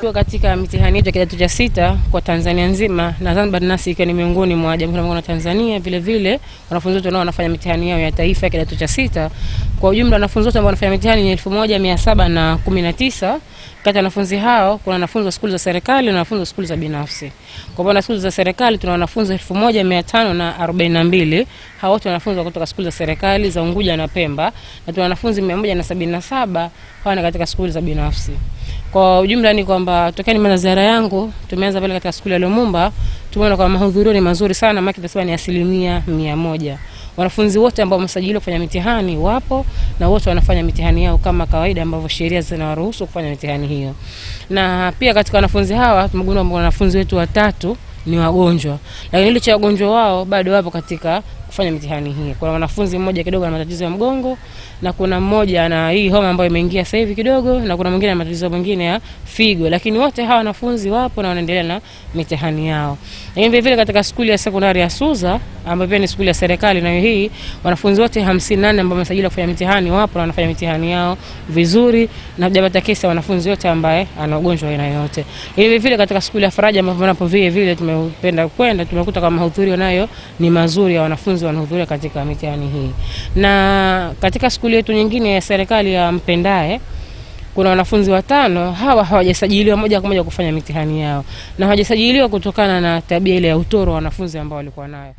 Kwa katika mitihani yetu ya kidato cha sita kwa Tanzania nzima na Zanzibar nasi ikiwa ni miongoni mwa Jamhuri ya Muungano wa Tanzania, vile vile wanafunzi wote nao wanafanya mitihani yao ya taifa ya kidato cha sita. Kwa ujumla wanafunzi wote ambao wanafanya mitihani ni elfu moja mia saba na kumi na tisa. Kati ya wanafunzi hao kuna wanafunzi wa skuli za serikali na wanafunzi wa skuli za binafsi. Kwa wa skuli za serikali tuna wanafunzi elfu moja mia tano na arobaini na mbili. Hao wote wanafunzi kutoka skuli za serikali za Unguja na Pemba, na tuna wanafunzi mia moja na sabini na saba hawa ni katika skuli za binafsi. Kwa ujumla ni kwamba tokea nimeanza ziara yangu, tumeanza pale katika skuli ya Lumumba, tumeona kwamba mahudhurio ni mazuri sana, maki tasema ni asilimia mia moja. Wanafunzi wote ambao wamesajiliwa kufanya mitihani wapo na wote wanafanya mitihani yao kama kawaida ambavyo sheria zinawaruhusu kufanya mitihani hiyo. Na pia katika wanafunzi hawa tumegundua wanafunzi wetu watatu ni wagonjwa, lakini licha ya wagonjwa wao bado wapo katika kufanya mitihani hii. Kuna mwanafunzi mmoja kidogo ana matatizo ya mgongo na kuna mmoja ana hii homa ambayo imeingia sasa hivi kidogo, na kuna mwingine ana matatizo mengine ya figo, lakini wote hawa wanafunzi wapo na wanaendelea na mitihani yao. Lakini vile vile katika skuli ya sekondari ya Suza ambayo pia ni skuli ya serikali, nayo hii wanafunzi wote 58 ambao wamesajiliwa kufanya mitihani wapo na wanafanya mitihani yao vizuri, na hujapata kesi ya wanafunzi wote ambaye ana ugonjwa aina yoyote. Vile vile katika skuli ya Faraja ambapo napo vile vile tumependa kwenda, tumekuta kama mahudhurio nayo ni mazuri ya wanafunzi wanahudhuria katika mitihani hii. Na katika skuli yetu nyingine ya serikali ya Mpendae kuna wanafunzi watano hawa hawajasajiliwa moja kwa moja kufanya mitihani yao, na hawajasajiliwa kutokana na tabia ile ya utoro wa wanafunzi ambao walikuwa nayo.